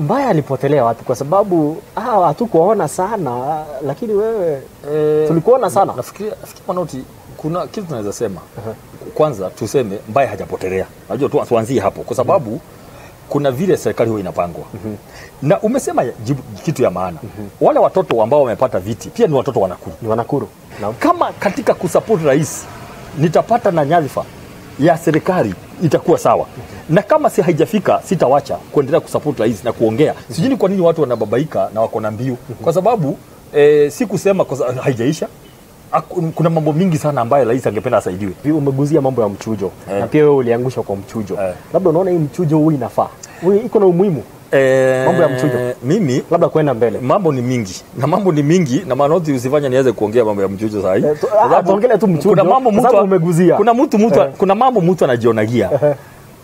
Mbaya alipotelea wapi? Kwa sababu ah, hatukuona sana, lakini wewe e, tulikuona sana. Nafikiria nafikiria Manoti, kuna kitu tunaweza sema. Kwanza tuseme mbaya hajapotelea. Najua tu tuanzie hapo kwa sababu kuna vile serikali huwa inapangwa. mm -hmm. Na umesema jibu, kitu ya maana. mm -hmm. Wale watoto ambao wamepata viti pia ni watoto wanakuru, Ni wanakuru na Kama katika kusapoti rais nitapata na nyadhifa ya serikali itakuwa sawa. Na kama si haijafika sitawacha kuendelea kusupport rais na kuongea. Sijui ni kwa nini watu wanababaika na wako na mbiu. Kwa sababu e, si kusema kwa sababu, haijaisha. Kuna mambo mingi sana ambayo rais angependa asaidiwe. Umeguzia mambo ya mchujo Eh. na pia wewe uliangusha kwa mchujo Eh. labda unaona hii mchujo huu inafaa iko na umuhimu Eh, Mambo ya mchujo. Mimi labda kwenda mbele mambo ni mingi na mambo ni mingi na manoti usifanye niweze kuongea mambo ya mchujo saa hii. Eh, ah, sababu tuongelee tu mchujo, Kuna mambo mtu umeguzia. kuna mtu mtu Eh. kuna mambo mtu anajionagia.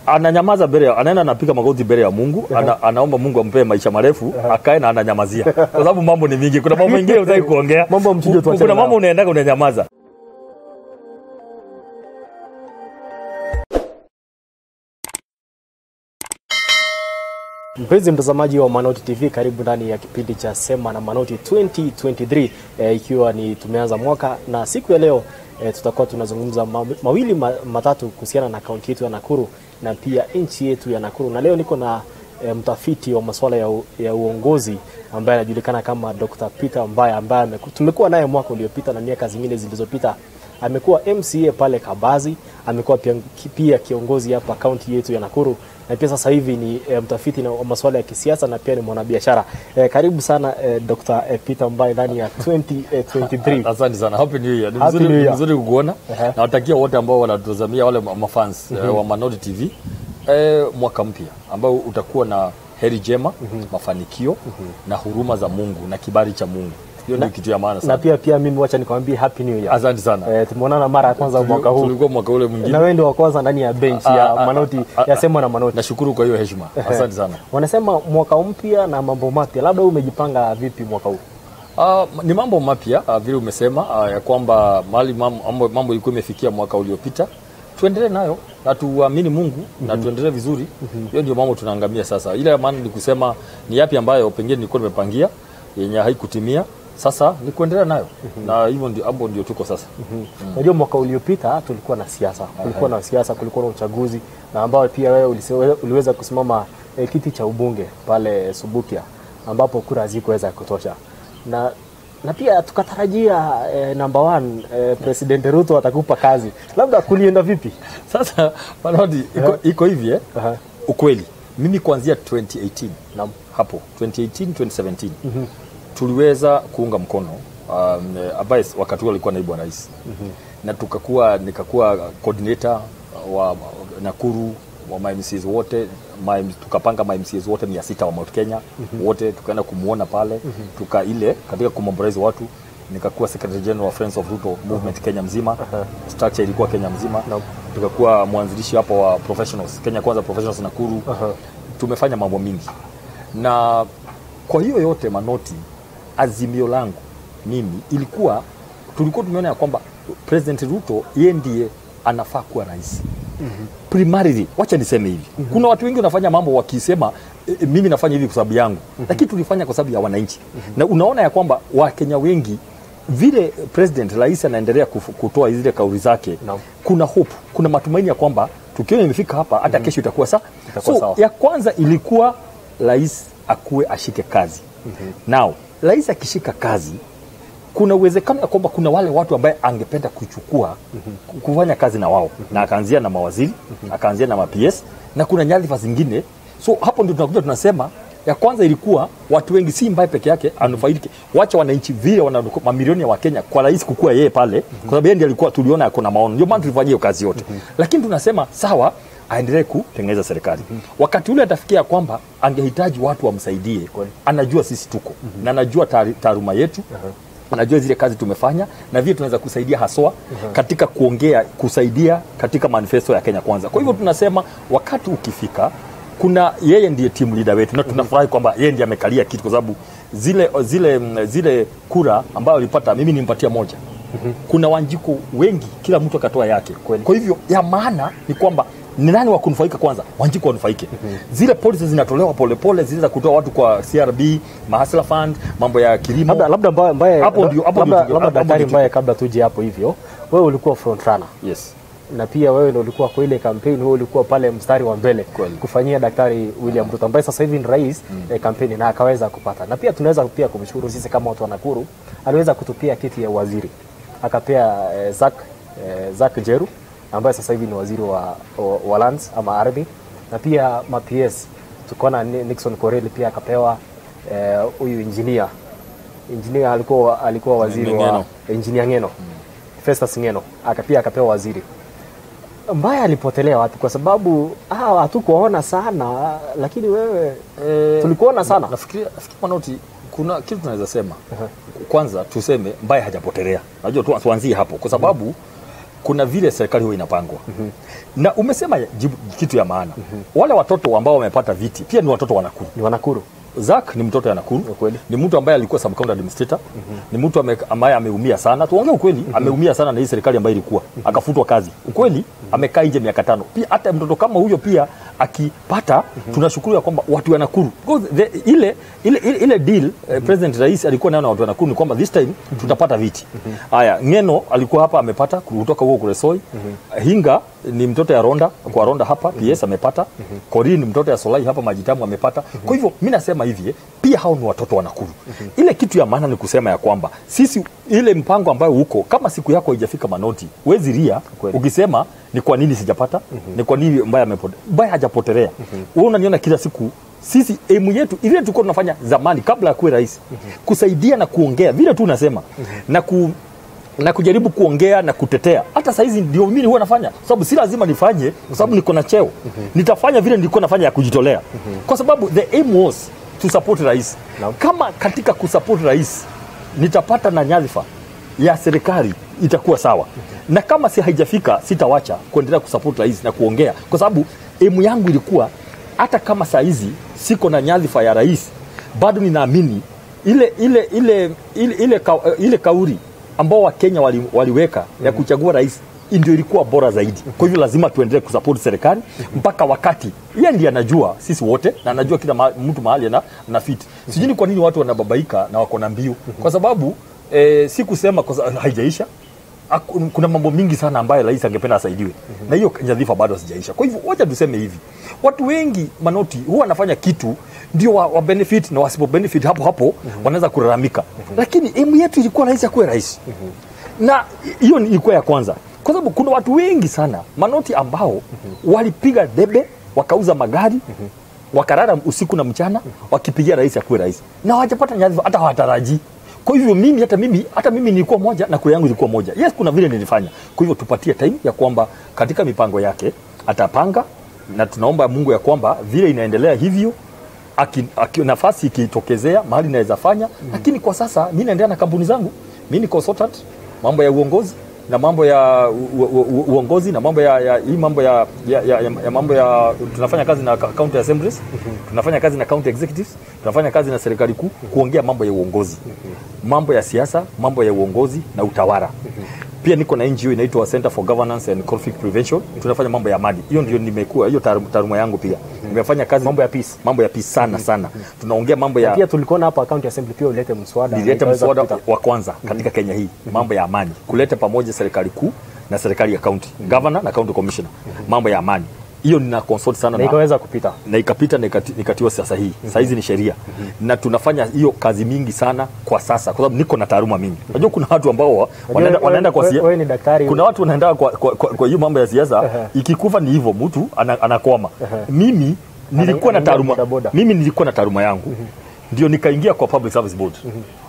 Ananyamaza mbele anaenda anapiga magoti mbele ya Mungu, ana, anaomba Mungu ampe maisha marefu, akae na ananyamazia. Kwa sababu mambo ni mingi. Kuna mambo mengine hutaki kuongea. Mambo mchujo tu, Kuna mambo unaendaga unanyamaza. Mpenzi mtazamaji wa Manoti TV, karibu ndani ya kipindi cha Sema na Manoti 2023 e, ikiwa ni tumeanza mwaka na siku ya leo e, tutakuwa tunazungumza mawili matatu kuhusiana na kaunti yetu ya Nakuru na pia nchi yetu ya Nakuru, na leo niko na e, mtafiti wa masuala ya, ya uongozi ambaye anajulikana kama Dr. Peter Mbaya ambaye tumekuwa naye mwaka uliopita na miaka zingine zilizopita amekuwa MCA pale Kabazi, amekuwa pia, pia kiongozi hapa kaunti yetu ya Nakuru na pia sasa hivi ni e, mtafiti na wa masuala ya kisiasa na pia ni mwanabiashara. E, karibu sana e, Dr. e, Peter Mbae ndani ya 2023. Asante sana. Happy New Year. Ni vizuri kukuona. Ehe. Nawatakia wote ambao wanatazamia wale mafans mafans eh, wa Manoti TV e, mwaka mpya ambao utakuwa na heri jema, mafanikio na huruma za Mungu na kibali cha Mungu. Hiyo ndio kitu ya maana na sana. pia pia mimi wacha nikwambie happy new year. Asante sana. Eh, tumeonana mara ya kwanza mwaka huu Tulikuwa mwaka ule na mwingine. wewe ndio wa kwanza ndani ya bench Ah, ya ah, Manoti ah, ya Sema na Manoti. Nashukuru kwa hiyo heshima. Asante sana. Wanasema mwaka mpya na mambo mapya, labda wewe umejipanga vipi mwaka huu? Uh, ni mambo mapya uh, vile umesema uh, ya kwamba mali mambo, mambo, ilikuwa imefikia mwaka uliopita tuendelee nayo na tuamini Mungu mm -hmm. na tuendelee vizuri. Hiyo -hmm. ndio mambo tunaangamia sasa. ila maana ni kusema ni yapi ambayo pengine nilikuwa nimepangia yenye haikutimia, sasa ni kuendelea nayo. Na hivyo ndio hapo ndio tuko sasa. Unajua mm. -hmm. mwaka uliopita tulikuwa na siasa, kulikuwa na siasa, kulikuwa na uchaguzi na ambao pia wewe uliweza kusimama eh, kiti cha ubunge pale Subukia ambapo kura hazikuweza kutosha. Na na pia tukatarajia eh, number one eh, President Ruto atakupa kazi, labda kulienda vipi? Sasa Manodi, iko, iko hivi eh? uh -huh. Ukweli. Mimi kuanzia 2018 na hapo. 2018 2017 tuliweza kuunga mkono um, ambaye wakati huo alikuwa naibu wa rais. Mm-hmm. na tukakuwa nikakuwa coordinator wa Nakuru wa MCs wote tukapanga MCs wote mia sita wa Mount Kenya. Wote tukaenda kumwona pale. Mm-hmm. tuka ile katika kumobilize watu nikakuwa secretary general wa Friends of Ruto movement Kenya mzima. Structure ilikuwa Kenya mzima. Nope. tukakuwa mwanzilishi hapo wa professionals Kenya kwanza professionals Nakuru. Aha. tumefanya mambo mingi. Na kwa hiyo yote manoti azimio langu mimi ilikuwa tulikuwa tumeona ya kwamba president ruto yeye ndiye anafaa kuwa rais primarily wacha niseme hivi mm -hmm. kuna watu wengi wanafanya mambo wakisema e, mimi nafanya hivi kwa sababu yangu mm -hmm. lakini tulifanya kwa sababu ya wananchi mm -hmm. na unaona ya kwamba wakenya wengi vile president rais anaendelea kutoa zile kauli zake no. kuna hope kuna matumaini ya kwamba tukiona imefika hapa hata mm -hmm. kesho itakuwa sawa Itakuwa so sawa. ya kwanza ilikuwa rais akuwe ashike kazi mm -hmm. now rais akishika kazi kuna uwezekano ya kwamba kuna wale watu ambaye angependa kuchukua ku- kufanya kazi na wao. Na akaanzia na mawaziri akaanzia na maps na kuna nyadhifa zingine. So hapo ndio tunakuja tunasema ya kwanza ilikuwa watu wengi si mbaye peke yake anufaidike. Wacha wananchi vile wana mamilioni ya wakenya kwa rais kukua yeye pale mm-hmm. kwa sababu yeye ndiye alikuwa tuliona yako na maono. Ndio maana tulifanyia hiyo kazi yote. Mm-hmm. lakini tunasema sawa aendelee kutengeneza serikali mm -hmm. wakati ule atafikia kwamba angehitaji watu wamsaidie anajua sisi tuko mm -hmm. na anajua taaluma yetu uh -huh anajua zile kazi tumefanya na vile tunaweza kusaidia haswa katika kuongea kusaidia katika manifesto ya Kenya Kwanza. Kwa hivyo tunasema wakati ukifika, kuna yeye ndiye team leader wetu na tunafurahi kwamba yeye ndiye amekalia kitu, kwa sababu zile zile zile kura ambayo alipata, mimi nimpatia moja. Kuna wanjiko wengi, kila mtu akatoa yake. Kwa hivyo ya maana ni kwamba ni nani wa kunufaika kwanza? Wanjiko wanufaike. Zile policies zinatolewa polepole zile za kutoa watu kwa crb mahasla fund mambo ya kilimo. Labda labda mbaye mbaye Hapo ndio- hapo labda, labda daktari mbaya, mbaye kabla tuje hapo hivyo wewe ulikuwa front runner yes. Na pia wewe ndio ulikuwa kwa ile campaign, wewe ulikuwa pale mstari wa mbele Kweli. kufanyia Daktari William Ruto ambaye sasa hivi ni rais mm. kampeni na akaweza kupata, na pia tunaweza pia kumshukuru sisi kama watu wa Nakuru, aliweza kutupia kiti ya waziri akapea eh, Zack eh, Zack Jeru ambaye sasa hivi ni waziri wa, wa, wa lands ama ardhi, na pia maps tuko na Nixon Koreli pia akapewa eh, huyu engineer. Engineer alikuwa alikuwa waziri wa Ngeno. engineer Ngeno. Festus Ngeno. Akapia akapewa waziri. Mbaya alipotelea watu Kwa sababu ah, hatukuona sana, lakini wewe e, tulikuona sana. nafikiria nafikiria manoti kuna kitu tunaweza sema. Uh -huh. kwanza tuseme Mbaya hajapotelea. Najua tu, tuanzie hapo. Kwa sababu kuna vile serikali huwa inapangwa mm -hmm. na umesema jibu, kitu ya maana mm -hmm. wale watoto ambao wamepata viti pia ni watoto wa Nakuru Ni wanakuru Zak ni mtoto ya Nakuru, Ukweli. ni mtu ambaye alikuwa sub county administrator mm -hmm. ni mtu ame, ambaye ameumia sana, tuongee ukweli, mm -hmm. ameumia sana na hii serikali ambayo ilikuwa mm -hmm. akafutwa kazi. Ukweli mm -hmm. amekaa nje miaka tano. Pia hata mtoto kama huyo pia akipata, mm -hmm. tunashukuru ya kwamba watu wa Nakuru the, ile, ile, ile, ile deal mm -hmm. President Rais alikuwa nayo na watu wa Nakuru ni kwamba this time mm -hmm. tutapata viti. Haya, Ngeno alikuwa hapa amepata kutoka huko Kuresoi. mm -hmm. Hinga ni mtoto ya Ronda kwa Ronda hapa PS amepata. Korin ni mtoto ya Solai hapa Majitamu amepata. mm -hmm. Kwa hivyo mimi nasema hivi eh, pia hao ni watoto wa Nakuru. Ile kitu ya maana ni kusema ya kwamba sisi ile mpango ambayo uko kama siku yako haijafika manoti, wezi ria ukisema ni kwa nini sijapata, mm -hmm. ni kwa nini mbaya amepotea. Mbaya hajapotelea. Wewe unaniona kila siku sisi emu yetu ile tulikuwa tunafanya zamani kabla ya kuwa rais mm -hmm. kusaidia na kuongea vile tu unasema mm -hmm. na ku na kujaribu kuongea na kutetea. Hata saizi ndio mimi huwa nafanya, sababu si lazima nifanye, kwa sababu niko na cheo. mm -hmm. Nitafanya vile nilikuwa nafanya ya kujitolea, mm -hmm. kwa sababu the aim was to support rais. no. Kama katika kusupport rais nitapata na nyadhifa ya serikali itakuwa sawa, mm -hmm. na kama si haijafika, sitawacha kuendelea kusupport rais na kuongea, kwa sababu aim yangu ilikuwa hata kama saa hizi siko na nyadhifa ya rais, bado ninaamini ile ile ile ile, ile, ka, ile kauli ambao Wakenya wali, waliweka ya kuchagua rais ndio ilikuwa bora zaidi. Kwa hivyo lazima tuendelee kusupport serikali mpaka wakati yeye ndiye anajua sisi wote na anajua kila ma, mtu mahali na, na fit. Sijui ni kwa nini watu wanababaika na wako na mbio, kwa sababu eh, si kusema kwa sababu haijaisha. Kuna mambo mingi sana ambayo rais angependa asaidiwe. Mm -hmm. na hiyo nyadhifa bado hazijaisha. Kwa hivyo wacha tuseme hivi, watu wengi manoti huwa anafanya kitu ndio wa, wa benefit na wasipo benefit hapo hapo mm -hmm. wanaweza kulalamika, lakini emu yetu ilikuwa rais akuwe -hmm. na hiyo ilikuwa ya kwanza, kwa sababu kuna watu wengi sana manoti ambao mm -hmm. walipiga debe wakauza magari mm -hmm wakarara usiku na mchana wakipigia rais akuwe rais na hawajapata nyadhifa hata hawatarajii. Kwa hivyo mimi hata mimi hata mimi nilikuwa moja na kura yangu ilikuwa moja. Yes, kuna vile nilifanya. Kwa hivyo tupatie time ya kwamba katika mipango yake atapanga, na tunaomba Mungu ya kwamba vile inaendelea hivyo aki, aki, nafasi ikitokezea mahali naweza fanya. Mm. lakini kwa sasa mi naendelea na kampuni zangu. Mi ni consultant mambo ya uongozi na mambo ya u, u, u, uongozi na mambo ya, ya hii mambo ya, ya, ya, ya, ya mambo ya tunafanya kazi na county assemblies. Tunafanya kazi na county executives. Tunafanya kazi na serikali kuu kuongea mambo ya uongozi. Mambo ya siasa mambo ya uongozi na utawala pia niko na NGO inaitwa Center for Governance and Conflict Prevention. Tunafanya mambo ya amani. Hiyo ndio nimekuwa hiyo taaluma yangu pia. Nimefanya kazi Mambo ya peace. mambo ya peace sana sana. Tunaongea mambo ya Pia tulikuona hapa county assembly pia ulete mswada nilete mswada wa kwanza katika Kenya hii, mambo ya amani, kuleta pamoja serikali kuu na serikali ya county, governor na county commissioner, mambo ya amani. Hiyo nina consult sana na ikaweza kupita. na ikapita na ikati- ikatiwa sasa hii. Mm -hmm. hizi ni sheria. Mm -hmm. na tunafanya hiyo kazi mingi sana kwa sasa kwa sababu niko na taaluma mingi. Unajua kuna watu ambao wa- wanaenda, wanaenda kwa siasa wewe ni daktari. kuna watu wanaenda kwa, kwa, kwa, kwa hiyo mambo ya siasa. Ikikufa ni hivyo mtu ana- anakwama. Mimi nilikuwa na taaruma taaluma mimi nilikuwa na taaluma yangu. Ndio nikaingia kwa public service board.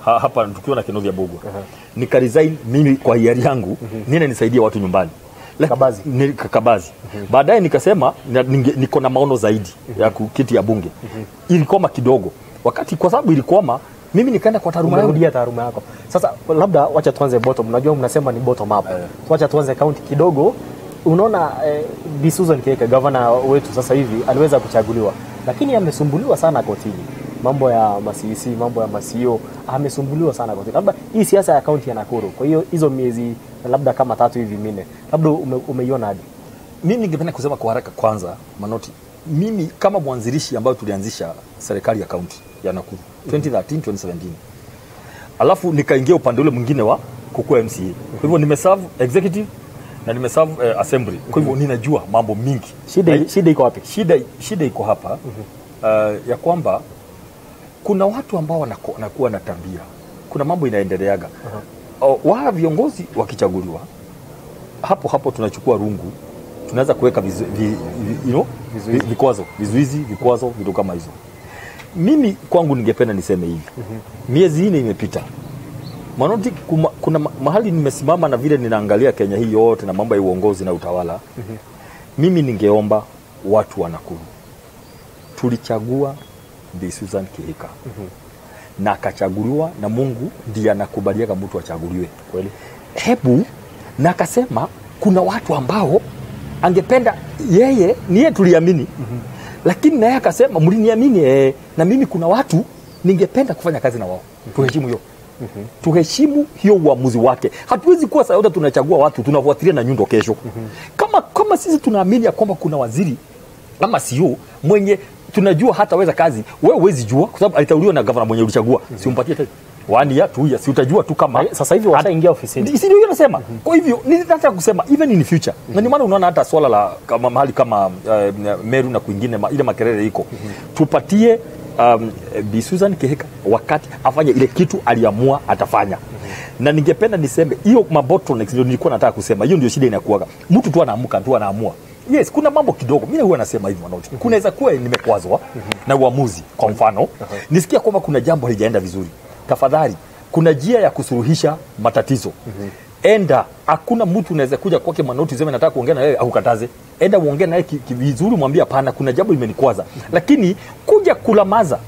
Ha, hapa tukiwa na Kinovya Bugwa. Uh -huh. nika resign mimi kwa hiari yangu. Nine nisaidia watu nyumbani Kabazi. ni- Kabazi. Baadaye nikasema niko na maono zaidi ya kiti ya bunge. Ilikoma kidogo wakati, kwa sababu ilikoma, mimi nikaenda kwa taaluma yangu. umerudia taaluma yako. Sasa labda wacha tuanze bottom. Unajua mnasema ni bottom up. Wacha tuanze county kidogo. Unaona eh, Bi Susan Keke gavana wetu sasa hivi aliweza kuchaguliwa, lakini amesumbuliwa sana kotini, mambo ya masisi, mambo ya masio, amesumbuliwa sana kotini. Labda hii siasa ya kaunti ya Nakuru, kwa hiyo hizo miezi labda kama tatu hivi mine labda ume, umeiona hadi mimi ningependa kusema kwa haraka kwanza manoti mimi kama mwanzilishi ambayo tulianzisha serikali ya kaunti ya nakuru 2013 2017 alafu nikaingia upande ule mwingine wa kukua mca kwa hivyo nimeserve executive na nimeserve eh, assembly. Kwa hivyo ninajua mambo mingi. Shida, shida iko wapi? shida, shida iko hapa uh, ya kwamba kuna watu ambao wanakuwa na tabia, kuna mambo inaendeleaga. Uh wala viongozi wakichaguliwa, hapo hapo tunachukua rungu, tunaweza kuweka vizu, vi, vi, you know, Vizuizi. vikwazo, vizuizi, vikwazo, vitu kama hizo. Mimi kwangu ningependa niseme hivi, miezi nne imepita Manoti, kuma, kuna mahali nimesimama na vile ninaangalia Kenya hii yote na mambo ya uongozi na utawala mimi ningeomba watu wa Nakuru, tulichagua Bi. Susan Kihika na akachaguliwa na Mungu ndiye anakubaliaga mtu achaguliwe Kweli. hebu na akasema kuna watu ambao angependa yeye ni yeye tuliamini lakini naye akasema mliniamini eh, na mimi kuna watu ningependa kufanya kazi na wao mm -hmm. tuheshimu hiyo mm -hmm. tuheshimu hiyo uamuzi wake hatuwezi kuwa saa yote tunachagua watu tunafuatilia na nyundo kesho mm -hmm. kama kama sisi tunaamini ya kwamba kuna waziri ama CEO mwenye tunajua hataweza kazi. Wewe huwezi jua kwa sababu alitauliwa na gavana mwenye ulichagua. Mm si umpatie tena. One year two years. Si utajua tu kama Sasa hivi washaingia ofisini. si ndio nasema? Kwa hivyo nataka kusema even in future mm -hmm. na ndio maana unaona hata swala la kama mahali kama uh, Meru na kwingine ma, ile makerere iko. Mm -hmm. tupatie um, Bi Susan Kihika wakati afanye ile kitu aliamua atafanya. Na ningependa niseme hiyo mabottlenecks ndio nilikuwa nataka kusema. Hiyo ndio shida inakuwaga. Mtu tu anaamka tu anaamua yes kuna mambo kidogo. Mimi huwa nasema hivi -hmm. kunaweza kuwa nimekwazwa mm -hmm. na uamuzi kwa mfano. Nisikia kwamba kuna jambo halijaenda vizuri. Tafadhali kuna njia ya kusuluhisha matatizo. Mm -hmm. enda hakuna mtu unaweza kuja kwake manoti useme nataka kuongea na wewe au kataze enda uongee naye vizuri mwambie hapana kuna jambo limenikwaza. Lakini kuja kulamaza.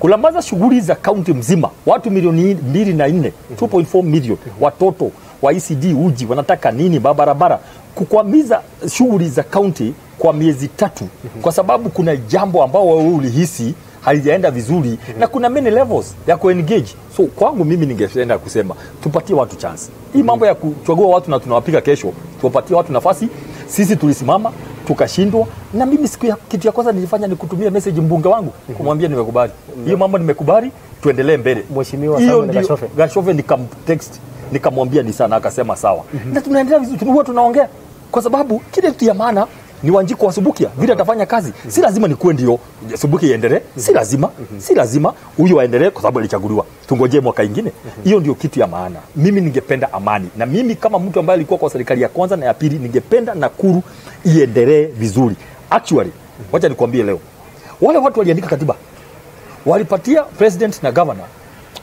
Kulamaza shughuli za kaunti mzima. Watu milioni mbili na nne. 2.4 milioni watoto wa ECD uji wanataka nini? Barabara. Kukwamiza shughuli za kaunti kwa miezi tatu. Mm -hmm. kwa sababu kuna jambo ambao wewe ulihisi halijaenda vizuri mm -hmm. na kuna many levels ya kuengage. So kwangu mimi ningependa kusema tupatie watu chance. Hii mambo ya kuchagua watu na tunawapiga kesho tuwapatie watu nafasi. Sisi tulisimama tukashindwa na mimi siku ya kitu ya kwanza nilifanya ni kutumia message mbunge wangu mm -hmm. kumwambia nimekubali. Hiyo mambo nimekubali tuendelee mbele. Mheshimiwa Gashofe. Gashofe nikamtext nikamwambia ni sana akasema sawa. Na tunaendelea vizuri huwa tunaongea. Kwa sababu kile kitu ya maana ni Wanjiko wa Subukia vile atafanya kazi. Si lazima nikuwe ndio Subukia iendelee. Si lazima si lazima huyu aendelee kwa sababu alichaguliwa. Tungojee mwaka ingine. Hiyo ndio kitu ya maana. Mimi ningependa amani. Na mimi kama mtu ambaye alikuwa kwa serikali ya kwanza na ya pili ningependa Nakuru iendelee vizuri. Actually wacha nikwambie leo. Wale watu waliandika katiba. Walipatia president na governor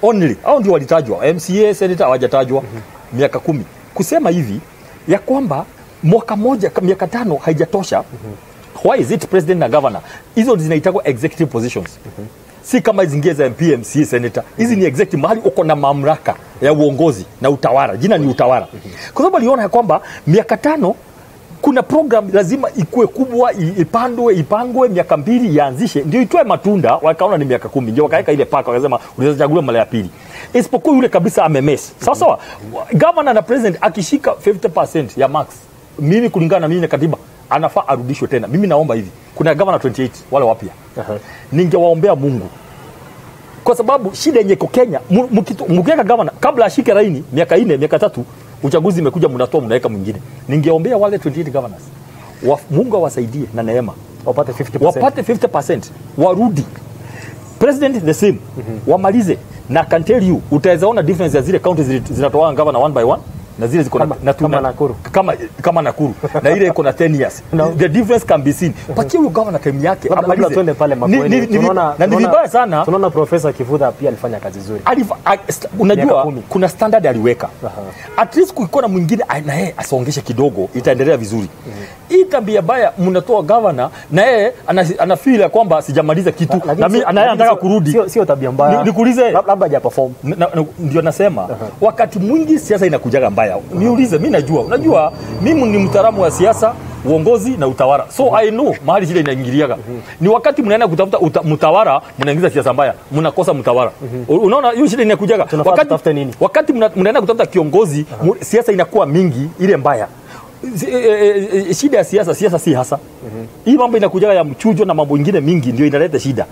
only. Au ndio walitajwa. Mca senator hawajatajwa. Mm -hmm. miaka kumi. Kusema hivi ya kwamba mwaka moja miaka tano haijatosha. Mm -hmm. why is it president na governor? Hizo zinaitagwa executive positions. Mm -hmm. si kama zingine za mp mca senator. Hizi ni executive mahali uko na mamlaka ya uongozi na utawala. Jina ni utawala. Kwa sababu aliona ya kwamba miaka tano kuna program lazima ikuwe kubwa ipandwe ipangwe miaka mbili ianzishe. Ndio itoe matunda wakaona ni miaka kumi. Ndio wakaweka ile paka wakasema unaweza chaguliwa mara ya pili. Isipokuwa yule kabisa amemesi. sawa sawa. Governor na president akishika 50% ya max mimi kulingana na mimi na katiba anafaa arudishwe tena. Mimi naomba hivi. Kuna governor 28 wale wapya. Aha. ningewaombea mungu. Kwa sababu shida yenye iko Kenya, mkiweka gavana kabla ashike raini miaka ine miaka tatu, uchaguzi imekuja, mnatoa mnaweka mwingine. Ningeombea wale 28 governors wa, Mungu awasaidie na neema, Wapate 50%. wapate 50% warudi president the same mm -hmm. wamalize na I can tell you utaweza ona difference ya zile counties zinatoa gavana one by one na zile ziko na- Kama- na tuna- kama Nakuru. kama, kama Nakuru na ile iko na 10 years No. the difference can be seen pakia huyo governor time yake Labda- twende tuende pale Ni- Makueni. ni- ni- Tunaona- na ni vibaya sana Tunaona Profesa Kivutha pia alifanya kazi nzuri. Alifa, a, st- unajua kuna standard aliweka uh -huh. at least kulikuwa na mwingine na yeye asongeshe kidogo itaendelea vizuri hii tabia baya mnatoa governor na yeye ana- ya kwamba sijamaliza kitu na, na mimi lakini anataka kurudi Sio sio tabia mbaya. Nikuulize. Labda haja perform. ndio nasema wakati mwingi siasa inakujaga mbaya niulize mi najua. Unajua mimi ni mtaalamu wa siasa uongozi na utawala. So i know mahali shida inaingiliaga. Ni wakati mnaenda kutafuta uta, mtawala mnaingiza siasa mbaya. Mnakosa mtawala. U- unaona hiyo shida inakujaga. Wakati, nini? wakati mnaenda kutafuta kiongozi mu- siasa inakuwa mingi ile mbaya. Eh, eh, eh, shida ya siasa siasa si hasa. Hii mambo inakujaga ya mchujo na mambo ingine mingi ndio inaleta shida.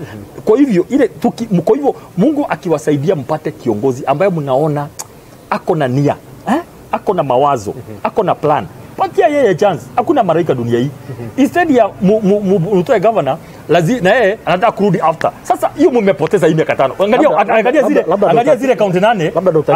Kwa hivyo ile tuki, kwa hivyo mungu akiwasaidia mpate kiongozi ambaye mnaona ako na nia? Ako na mawazo ako na plan. Patia yeye chance hakuna maraika dunia hii. Instead ya mtoe governor lazi na yeye anataka kurudi after. Sasa hiyo mmepoteza hii miaka tano. Angalia angalia zile angalia zile kaunti nane.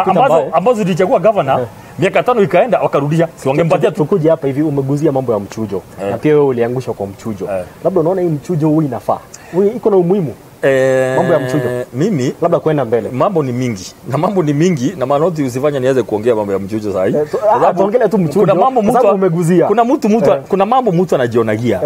Ambazo ambazo zilichagua governor miaka tano ikaenda wakarudisha si wangempatia tukuje hapa hivi umeguzia mambo ya mchujo. Eh. na pia wewe uliangushwa kwa mchujo. Eh. labda unaona hii mchujo huu inafaa. Huu iko na umuhimu Eh, Mambo ya mchujo. mimi labda kwenda mbele. mambo ni mingi. Na mambo ni mingi na manoti usifanya niweze kuongea mambo ya mchujo saa hii. Eh, ah, tuongelee tu mchujo, kuna mambo mtu umeguzia. kuna mtu mtu Eh. kuna mambo mtu anajionagia.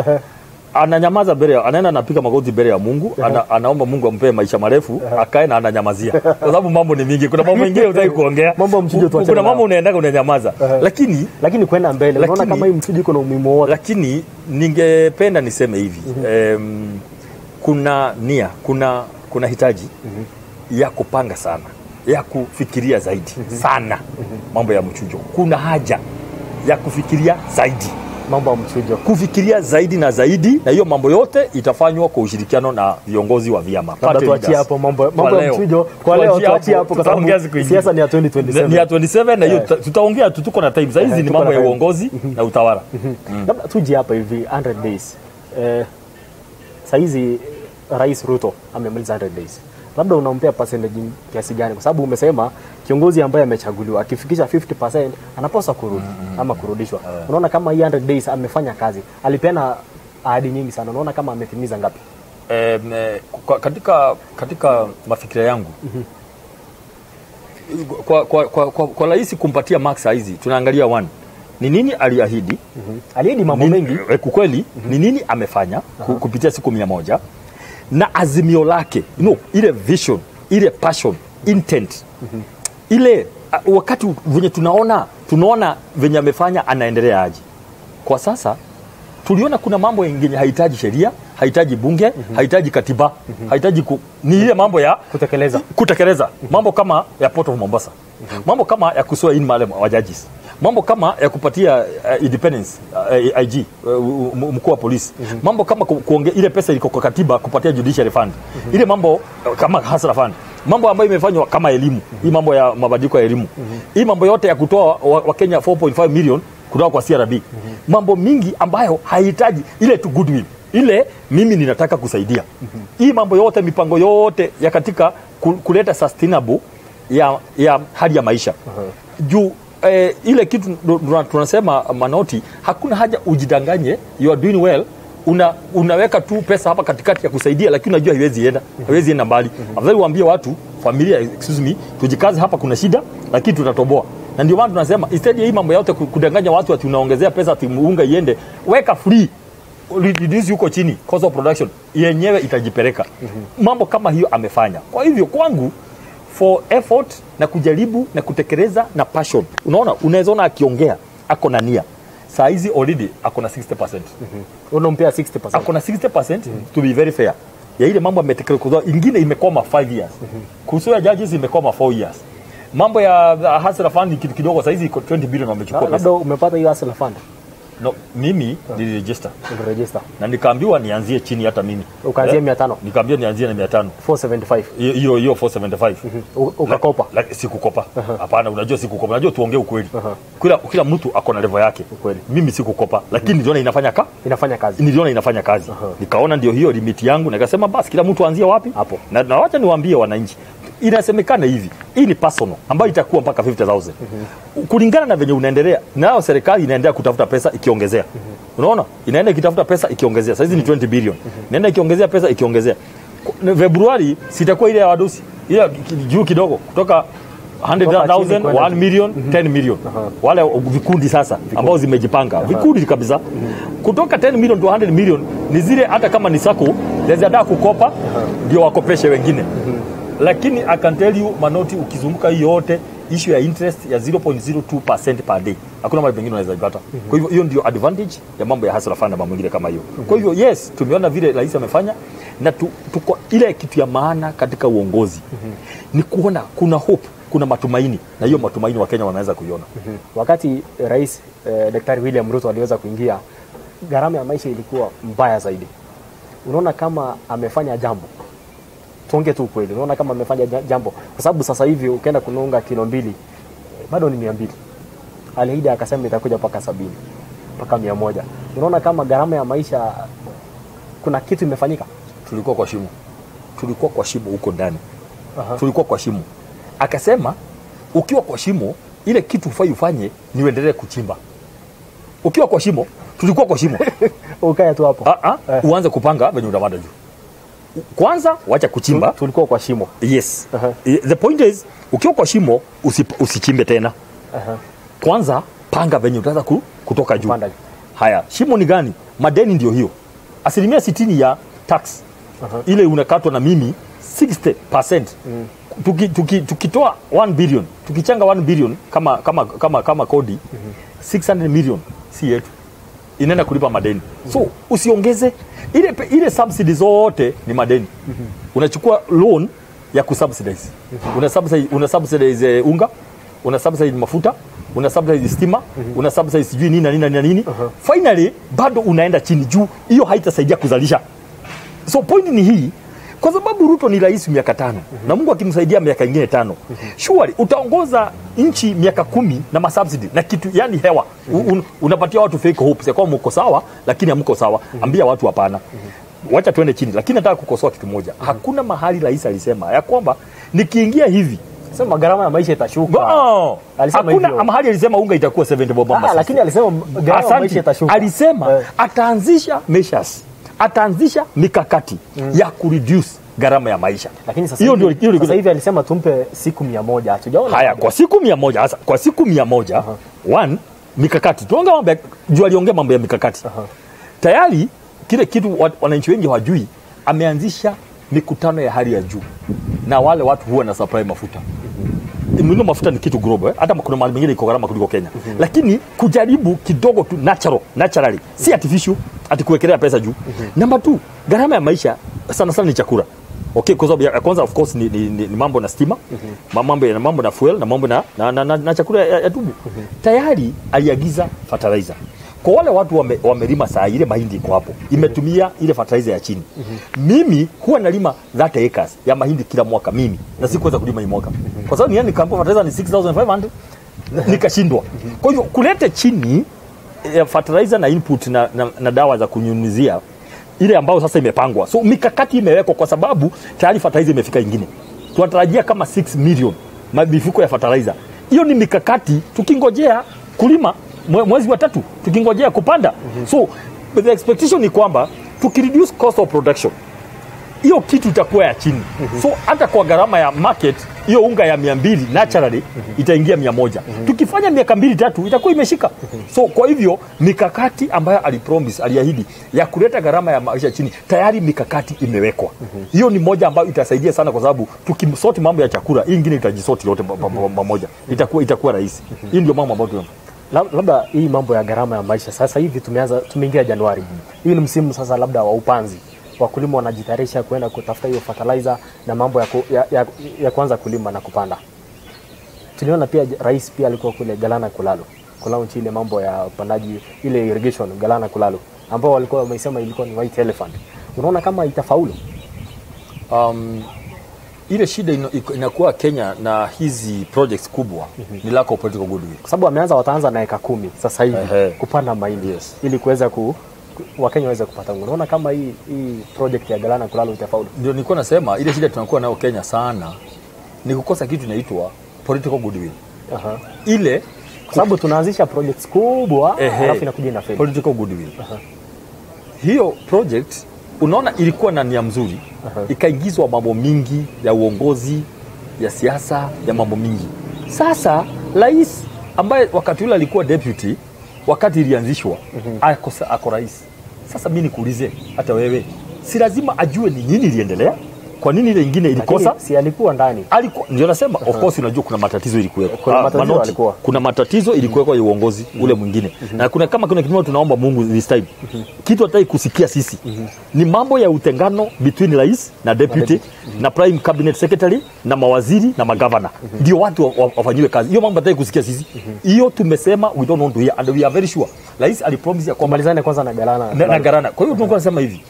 Ananyamaza mbele anaenda anapiga magoti mbele ya Mungu ana, anaomba Mungu ampe maisha marefu akae na ananyamazia. Kwa sababu mambo ni mingi. Kuna mambo mengine unataka kuongea. Mambo ya mchujo tuache kuna mambo unaenda unaendaga unanyamaza. Lakini lakini kwenda mbele. Unaona kama hii mchujo iko na umuhimu wote. lakini ningependa niseme hivi. Em, kuna nia kuna kuna hitaji mm -hmm. ya kupanga sana ya kufikiria zaidi mm -hmm. sana mm -hmm. mambo ya mchujo. Kuna haja ya kufikiria zaidi mambo ya mchujo. Kufikiria zaidi na zaidi na hiyo mambo yote itafanywa kwa ushirikiano na viongozi wa vyama. Tuachie hapo mambo mambo ya mchujo. Kwa leo Tuachie hapo. kwa sababu siasa ni ya 2027 ni ya 27 na hiyo Eh. tutaongea tu tuko na time saizi hizi, ni mambo ya uongozi na utawala. Labda tuje hapa hivi 100 days. Eh, saizi rais ruto amemaliza 100 days. Labda unampea percentage kiasi gani? Kwa sababu umesema kiongozi ambaye amechaguliwa akifikisha 50% anapaswa kurudi mm -hmm. ama kurudishwa. unaona kama hii 100 days amefanya kazi alipeana ahadi nyingi sana. Unaona kama ametimiza ngapi? Um, eh, kwa, katika katika mafikira yangu mm -hmm kwa, kwa, kwa, kwa, kwa rahisi kumpatia max hizi tunaangalia one ni nini aliahidi? Mm -hmm. aliahidi mambo mengi. kukweli. mm -hmm. ni nini amefanya ku- kupitia siku mia moja na azimio lake you know, ile vision ile passion intent ile uh, wakati venye tunaona tunaona venye amefanya anaendelea aje kwa sasa tuliona kuna mambo yenye hahitaji sheria hahitaji bunge mm -hmm. hahitaji katiba mm -hmm. hahitaji ku, ni ile mambo ya kutekeleza kutekeleza Mm -hmm. mambo kama ya Port of Mombasa mm -hmm. mambo kama ya kusoa in male wa judges mambo kama ya kupatia uh, independence uh, IG uh, mkuu wa polisi mm -hmm. mambo kama ku, kuonge, ile pesa iliko kwa katiba kupatia judiciary fund mm -hmm. ile mambo uh, kama hasra fund mambo ambayo imefanywa kama elimu mm -hmm. hii mambo ya mabadiliko ya elimu mm -hmm. hii mambo yote ya kutoa wa, wa Kenya 4.5 million kutoka kwa CRB mm -hmm. mambo mingi ambayo haihitaji ile tu goodwill ile mimi ninataka kusaidia mm -hmm. hii mambo yote mipango yote ya katika kuleta sustainable ya, ya hali ya maisha uh -huh. juu eh, ile kitu tunasema manoti hakuna haja ujidanganye you are doing well. Una, unaweka tu pesa hapa katikati ya kusaidia lakini unajua haiwezi enda haiwezi enda mbali. Afadhali waambie watu familia excuse me tujikaze hapa kuna shida lakini tutatoboa. Na ndio maana tunasema instead ya hii mambo yote kudanganya watu ati unaongezea pesa ati unga iende weka free. Reduce huko chini cost of production yenyewe itajipeleka. Mambo kama hiyo amefanya. Kwa hivyo kwangu for effort na kujaribu na kutekeleza na passion. Unaona unaweza ona akiongea ako na nia. Saa hizi already ako na 60%. Mm -hmm. unampea 60% ako na 60% mm -hmm. to be very fair. Ya ile mambo ametekelezwa ingine imekoma 5 years. Kuhusu ya judges imekoma 4 years. Mambo ya hasra fund kitu kidogo saa hizi iko 20 billion wamechukua labda umepata hiyo hustler fund no, mimi niliregister. Uliregister na nikaambiwa nianzie chini hata mimi. Ukaanzia Eh, 500 nikaambiwa nianzie na 500 475 hiyo hiyo hiyo 475 -hmm. ukakopa La- la- sikukopa. Hapana unajua sikukopa. Unajua tuongee ukweli. Kila, kila mtu ako na level yake. Ukweli. mimi sikukopa. Lakini niliona inafanya ka inafanya kazi. niliona inafanya kazi. Nikaona ndio hiyo limiti yangu. Nikasema basi kila mtu aanzie wapi? Hapo. na, na wacha niwaambie wananchi inasemekana hivi hii ni personal ambayo itakuwa mpaka 50000 kulingana na venye unaendelea nayo serikali inaendelea kutafuta pesa ikiongezea. Unaona? Inaenda ikitafuta pesa ikiongezea. Sasa hizi ni 20 billion. Inaenda ikiongezea pesa ikiongezea. Februari sitakuwa ile ya wadosi. Ile juu kidogo kutoka 100,000 kwenda 1 million 10 million. Wale vikundi sasa ambao zimejipanga. Vikundi kabisa. Kutoka 10 million to 100 million ni zile hata kama ni sako lazima kukopa ndio wakopeshe wengine lakini I can tell you manoti ukizunguka hii yote issue ya interest ya 0.02% per day hakuna mahali pengine unaweza ipata. Kwa hivyo hiyo ndio advantage ya mambo ya hustler fund na mambo mengine kama hiyo. Kwa hivyo yes tumeona vile rais amefanya na tu, tuko ile kitu ya maana katika uongozi. Ni kuona kuna hope kuna matumaini na hiyo matumaini wakenya wanaweza kuiona. Wakati rais eh, Daktari William Ruto aliweza kuingia, gharama ya maisha ilikuwa mbaya zaidi. Unaona kama amefanya jambo, tuongee tu ukweli, unaona kama amefanya jambo, kwa sababu sasa hivi ukienda kununga kilo mbili eh, bado ni mia mbili. Aliahidi akasema itakuja mpaka sabini mpaka mia moja. Unaona kama gharama ya maisha kuna kitu imefanyika. tulikuwa kwa shimo tulikuwa kwa shimo huko ndani tulikuwa kwa shimo akasema ukiwa kwa shimo ile kitu ufai ufanye ni uendelee kuchimba ukiwa kwa shimo tulikuwa kwa shimo ukaya tu hapo. ah, ah, Eh. uanze kupanga venye utapanda juu kwanza wacha kuchimba Tu- tulikuwa kwa shimo. yes Uh -huh. the point is ukiwa kwa shimo usip, usichimbe tena Uh -huh. kwanza panga venye utaanza ku, kutoka juu haya shimo ni gani madeni ndio hiyo asilimia sitini ya tax uh -huh. ile unakatwa na mimi 60 mm. tuki, tuki, tukitoa 1 billion tukichanga 1 billion kama, kama, kama, kama kodi mm-hmm. 600 million si yetu inaenda kulipa madeni Mm -hmm. so usiongeze ile, ile subsidy zote ni madeni mm-hmm. unachukua loan ya kusubsidize mm-hmm. una subsidize, una subsidize unga una subsidize mafuta una subsidize stima mm-hmm. una subsidize sijui nini na nini na nini uh-huh. finally bado unaenda chini juu hiyo haitasaidia kuzalisha so point ni hii kwa sababu ruto ni rais miaka tano mm-hmm. na mungu akimsaidia miaka ingine tano mm-hmm. surely utaongoza nchi miaka kumi na masubsidy na kitu yani hewa mm-hmm. un, unapatia watu fake hopes ya kwamba mko sawa lakini hamko sawa mm-hmm. ambia watu hapana mm-hmm. wacha tuende chini lakini nataka kukosoa kitu moja mm-hmm. hakuna mahali rais alisema ya kwamba nikiingia hivi Sema gharama ya maisha itashuka. no, Alisema hakuna hivyo. mahali alisema unga itakuwa 70 bob Ah, lakini alisema gharama ya maisha itashuka. alisema yeah. ataanzisha measures ataanzisha mikakati mm. ya kureduce gharama ya maisha. Lakini sasa hiyo ndio hiyo sasa hivi alisema tumpe siku mia moja. Hatujaona. Haya kwa siku mia moja hasa kwa siku mia moja one mikakati. Tuongea mambo juu aliongea mambo ya mikakati. Uh -huh. tayari kile kitu wananchi wengi hawajui ameanzisha mikutano ya hali ya juu. Na wale watu huwa na supply mafuta. Mno mafuta ni kitu global eh? hata kuna mahali mengine iko gharama kuliko Kenya. Mm -hmm. lakini kujaribu kidogo tu natural naturally. Si artificial ati kuwekelea pesa juu. Mm -hmm. namba tu gharama ya maisha sana sana ni chakula. Okay kwa sababu ya kwanza of course ni, ni, ni, ni mambo na stima. Mm -hmm. mambo na mambo na fuel na mambo na, na, na, na, na chakula ya, ya tubu tayari aliagiza fertilizer kwa wale watu wame, wamelima saa ile mahindi iko hapo imetumia ile fertilizer ya chini. Mimi huwa nalima 30 acres ya mahindi kila mwaka mimi na sikuweza kulima hii mwaka. Kwa sababu niani kampo fertilizer ni 6500 nikashindwa. Kwa hivyo kulete chini eh, fertilizer na input na, na, na dawa za kunyunyizia ile ambayo sasa imepangwa. So mikakati imewekwa kwa sababu tayari fertilizer imefika ingine. Tunatarajia kama 6 million mifuko ya fertilizer. Hiyo ni mikakati tukingojea kulima mwezi wa tatu tukingojea kupanda. Mm -hmm. so the expectation ni kwamba tukireduce cost of production hiyo kitu itakuwa ya chini. Mm -hmm. so hata kwa gharama ya market hiyo unga ya mia mbili naturally mm -hmm. itaingia mia moja. Tukifanya miaka mbili tatu itakuwa imeshika. Mm -hmm. so kwa hivyo mikakati ambayo alipromise aliahidi ya kuleta gharama ya maisha chini tayari mikakati imewekwa. Hiyo ni moja ambayo itasaidia sana kwa sababu tukisoti mambo ya chakula hii ingine itajisoti yote pa- pa- pa- pamoja. Itakuwa itakuwa rahisi. Hii ndio mambo ambayo tuna Lab- labda hii mambo ya gharama ya maisha sasa hivi tumeanza tumeingia Januari. Hii ni msimu sasa labda wa upanzi. Wakulima wanajitayarisha kwenda kutafuta hiyo fertilizer na mambo ya, ku, ya, ya, ya kuanza kulima na kupanda. Tuliona pia rais pia alikuwa kule Galana Kulalo. Kulaunch ile mambo ya upandaji ile irrigation Galana Kulalo. Ambao walikuwa wamesema ilikuwa ni white elephant. Unaona kama itafaulu? Um, ile shida inakuwa Kenya na hizi projects kubwa ni lack of political goodwill kwa sababu wameanza wataanza na eka kumi sasa hivi kupanda mahindi Yes. ili kuweza ku, wakenya waweze kupata nguvu. Unaona kama hii hii project ya Galana Kulalo itafaulu. ndio nilikuwa nasema ile shida tunakuwa nayo Kenya sana ni kukosa kitu inaitwa political goodwill Aha. ile Kwa sababu tunaanzisha projects kubwa alafu inakuja ina fail. political goodwill Aha. hiyo project unaona ilikuwa na nia mzuri. Aha. ikaingizwa mambo mingi ya uongozi ya siasa ya mambo mingi. Sasa rais ambaye wakati ule alikuwa deputy wakati ilianzishwa ako, ako rais. Sasa mi nikuulize hata wewe si lazima ajue ni nini iliendelea kwa nini ile ingine ilikosa? Si alikuwa ndani. Alikuwa ndio nasema of course unajua kuna matatizo ilikuweko. Kuna Ah, matatizo Manoti, alikuwa. kuna matatizo ilikuweko ya uongozi ule mwingine. Na kuna kama kuna kitu tunaomba Mungu this time kitu hataki kusikia sisi. Ni mambo ya utengano between rais na deputy na prime cabinet secretary na mawaziri na magavana. Ndio watu wa- wa- wafanyiwe kazi. Hiyo mambo hataki kusikia sisi. Hiyo tumesema we don't want to hear. And we are very sure. Rais alipromise ya kwamba malizane kwanza na Galana. Na, na Garana. Kwa hiyo tunakuwa nasema hivi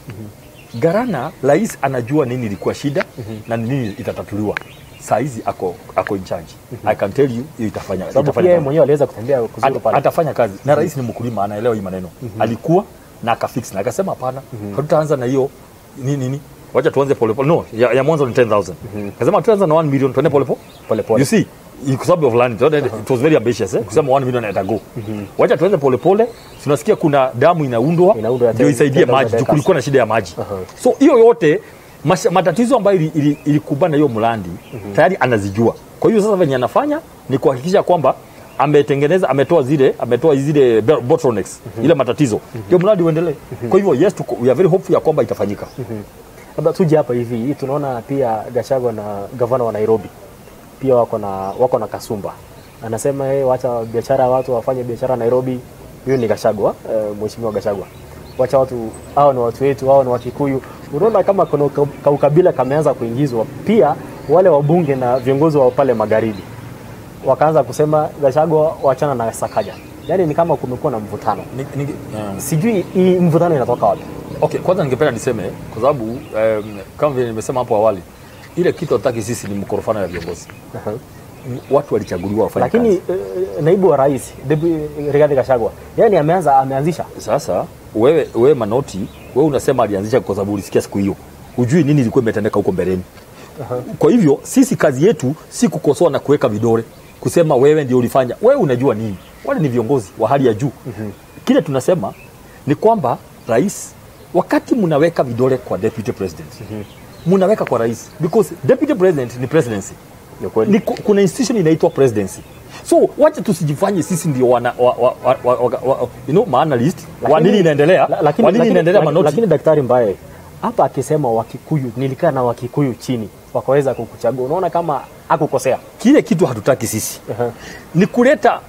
Garana, rais anajua nini ilikuwa shida mm -hmm. na ni nini itatatuliwa. Saa hizi ako ako in charge. mm -hmm. I can tell you hiyo itafanya itafanya yeye kazi. mwenyewe aliweza kutembea kuzuru pale atafanya kazi na rais ni mkulima, anaelewa hii maneno. mm -hmm. Alikuwa na akafix na akasema hapana, mm -hmm. hatutaanza na hiyo nini nini, wacha tuanze polepole. No, ya, ya mwanzo ni 10000 mm -hmm. akasema tuanze na 1 million, tuende polepole Polepole. You see kwa sababu of land it was very ambitious eh? kusema 1 million at go. Wacha tuende polepole tunasikia kuna damu inaundwa ndio isaidie maji kulikuwa na shida ya maji. So hiyo yote matatizo ambayo ili- ili- ilikubana hiyo mlandi tayari anazijua. Kwa hiyo sasa venye anafanya ni kuhakikisha kwamba ametengeneza ametoa zile ametoa zile bottlenecks mm -hmm. ile matatizo. Ndio mradi uendelee. Kwa hivyo yes tuko, we are very hopeful ya kwamba itafanyika. Labda tuje hapa hivi tunaona pia Gachagua na gavana wa Nairobi pia wako na wako na kasumba. Anasema yeye wacha biashara watu wafanye biashara Nairobi. Huyo ni Gachagua eh, mheshimiwa Gachagua. Wacha watu hao ni watu wetu hao ni Wakikuyu. Unaona kama kuna uka- kaukabila kameanza kuingizwa pia wale wabunge na viongozi wa pale magharibi wakaanza kusema Gachagua wachana na Sakaja. Yaani ni kama kumekuwa na mvutano. Ni- ni- um, sijui hii mvutano inatoka wapi. Okay, kwanza ningependa niseme kwa sababu um, kama vile nimesema hapo awali, ile kitu hataki sisi ni mkorofano ya viongozi. Aha. Watu walichaguliwa wafanye lakini kazi. eh, naibu wa rais Debu- Rigathi Gachagua yani ameanza ameanzisha Sasa wewe, wewe Manoti, wewe unasema alianzisha kwa sababu ulisikia siku hiyo, hujui nini ilikuwa imetendeka huko mbeleni. Kwa hivyo sisi kazi yetu si kukosoa na kuweka vidole kusema wewe ndio ulifanya. Wewe unajua nini? Wale ni viongozi wa hali ya juu. Kile tunasema ni kwamba rais, wakati mnaweka vidole kwa deputy president, mnaweka kwa rais. Because deputy president ni presidency. Ni kuna institution inaitwa presidency. So wacha tusijifanye sisi ndio wana wa, wa, wa, wa, wa, wa, you know, maanalist wa nini inaendelea? lakini- wa nini inaendelea? manoti lakini daktari mbaye hapa akisema wakikuyu nilikaa na wakikuyu chini wakaweza kukuchagua. Unaona kama akukosea kile kitu hatutaki sisi. Uh -huh. ni kuleta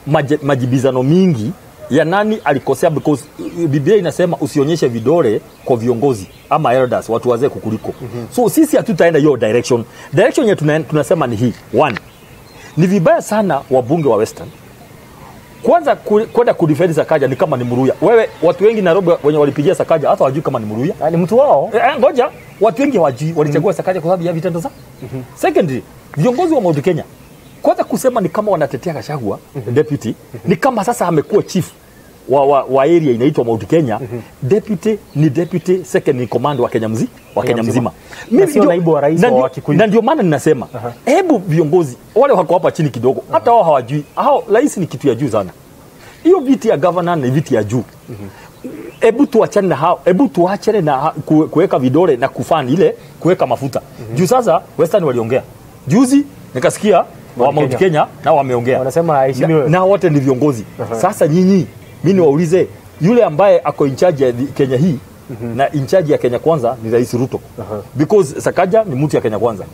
majibizano mingi ya nani alikosea? Because uh, biblia inasema usionyeshe vidole kwa viongozi ama elders watu wazee kukuliko. Mm -hmm. so sisi hatutaenda hiyo direction. Direction yetu tunasema ni hii. One ni vibaya sana wabunge wa western. Kwanza ku- kwenda kudefend sakaja ni kama ni mruya wewe watu wengi nairobi wenye walipigia sakaja hata wajui kama ni mruya Ah, ni mtu wao? Eh, eh, ngoja. Watu wengi hawajui walichagua Sakaja kwa sababu ya vitendo za secondary viongozi wa Mount Kenya kwanza kusema ni kama wanatetea Gachagua deputy mm -hmm. ni kama sasa amekuwa chief wa, wa, wa area inaitwa Mount Kenya. Mm -hmm. deputy ni deputy second in command wa Kenya mzima wa Kenya mzima. mimi naibu wa rais wa Kikuyu, na ndio maana ninasema hebu viongozi wale wako hapa chini kidogo hata uh -huh. wao hawajui. Hao rais ni kitu ya juu sana. Hiyo viti ya governor ni viti ya juu. Hebu tuachane na hao hebu tuachane na kuweka vidole na kufani ile kuweka mafuta. Juu sasa western waliongea. Juzi nikasikia wa Mount Kenya. Kenya nao wameongea. Wanasema aheshimiwe. na, na wote ni viongozi. Uh -huh. sasa nyinyi mi niwaulize yule ambaye ako in charge ya Kenya hii mm -hmm. na in charge ya Kenya kwanza ni Rais Ruto uh -huh. because Sakaja ni mtu ya Kenya kwanza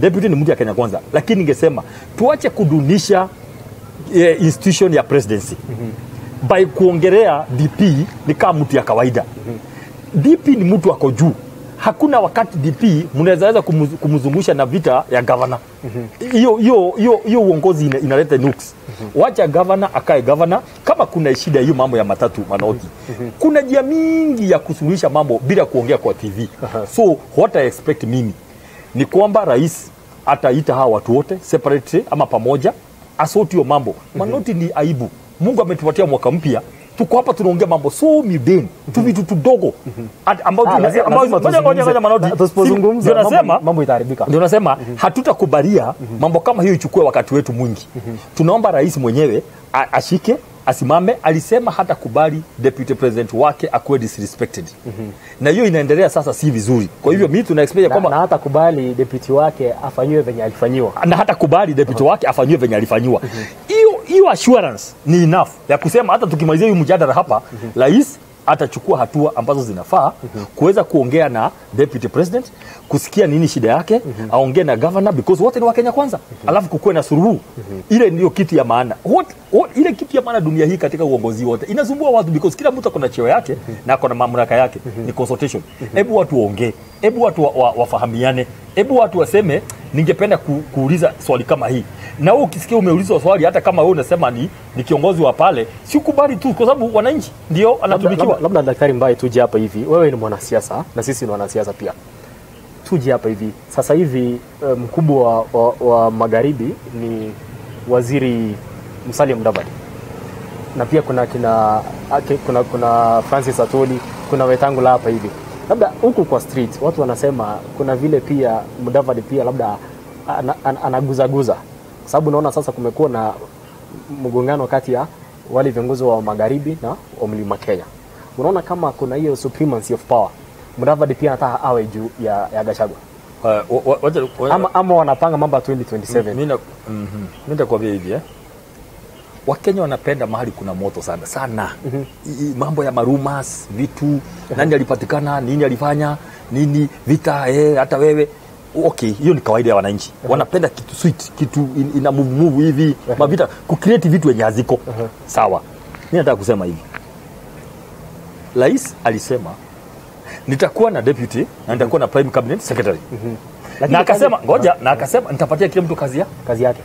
deputy ni mtu ya Kenya kwanza lakini ningesema tuache kudunisha eh, institution ya presidency mm -hmm. by kuongelea DP ni kaa mtu ya kawaida mm -hmm. DP ni mtu ako juu hakuna wakati DP mnaweza kumzungusha na vita ya gavana. Hiyo hiyo hiyo hiyo uongozi ina, inaleta nuks wacha gavana akae gavana. Kama kuna shida hiyo mambo ya matatu manoti. Mm -hmm. kuna njia mingi ya kusuluhisha mambo bila kuongea kwa TV so what I expect mimi ni kwamba rais ataita hawa watu wote separately ama pamoja asoti hiyo mambo. Manoti mm -hmm. ni aibu. Mungu ametupatia mwaka mpya tuko hapa tunaongea mambo so mideni tu vitu tudogo ambao Ah, tuna- Ndio nasema nasema hatutakubalia mambo kama hiyo ichukue wakati wetu mwingi. Tunaomba rais mwenyewe ashike asimame alisema hata kubali deputy president wake akuwe disrespected. Mm -hmm. na hiyo inaendelea sasa si vizuri. Kwa hivyo mi tuna expect ya na, kwamba na hata kubali deputy wake afanyiwe venye alifanyiwa. Na hata kubali deputy uh -huh. wake afanyiwe venye alifanyiwa. Hiyo hiyo assurance ni enough ya kusema hata tukimalizia huyu mjadala hapa rais atachukua hatua ambazo zinafaa mm -hmm. kuweza kuongea na deputy president kusikia nini shida yake mm -hmm. aongee na governor because wote ni wakenya kwanza mm -hmm. alafu kukuwe na suruhu mm -hmm. ile ndio kitu ya maana what, what, ile kitu ya maana dunia hii katika uongozi wote inazumbua watu because kila mtu akona cheo yake mm -hmm. na akona mamlaka yake mm -hmm. ni consultation mm -hmm. hebu watu waongee hebu watu wa, wa, wafahamiane hebu watu waseme ningependa ku, kuuliza swali kama hii. Na wewe ukisikia umeulizwa swali hata kama wewe unasema ni, ni kiongozi wa pale si ukubali tu kwa sababu wananchi ndio anatumikiwa labda, labda daktari mbaye tuje hapa hivi. Wewe ni mwanasiasa na sisi ni wanasiasa pia. Tuje hapa hivi. Sasa hivi mkubwa mkubwa wa, wa, wa magharibi ni waziri Musalia Mudavadi. Na pia kuna kina kuna, kuna Francis Atoli kuna Wetangula hapa hivi labda huku kwa street watu wanasema kuna vile pia Mudavadi pia labda ana- an, anaguzaguza kwa sababu naona sasa kumekuwa na mgongano kati ya wale viongozi wa magharibi na wa mlima Kenya. Unaona kama kuna hiyo supremacy of power. Mudavadi pia anataka awe juu ya, ya Gachagua Uh, ama, ama wanapanga mambo ya 2027 mimi mm -hmm. Nitakwambia hivi eh. Wakenya wanapenda mahali kuna moto sana sana. I- i- mambo ya marumas vitu nani alipatikana nini alifanya nini vita eh, hata wewe. Okay hiyo ni kawaida ya wananchi. Wanapenda kitu sweet kitu in, ina move move hivi mavita kucreate vitu wenye haziko. Sawa. Mi nataka kusema hivi. Rais alisema nitakuwa na deputy na nitakuwa na prime cabinet secretary. Mm Lakini na akasema ngoja na akasema nitapatia kila mtu kazi ya kazi yake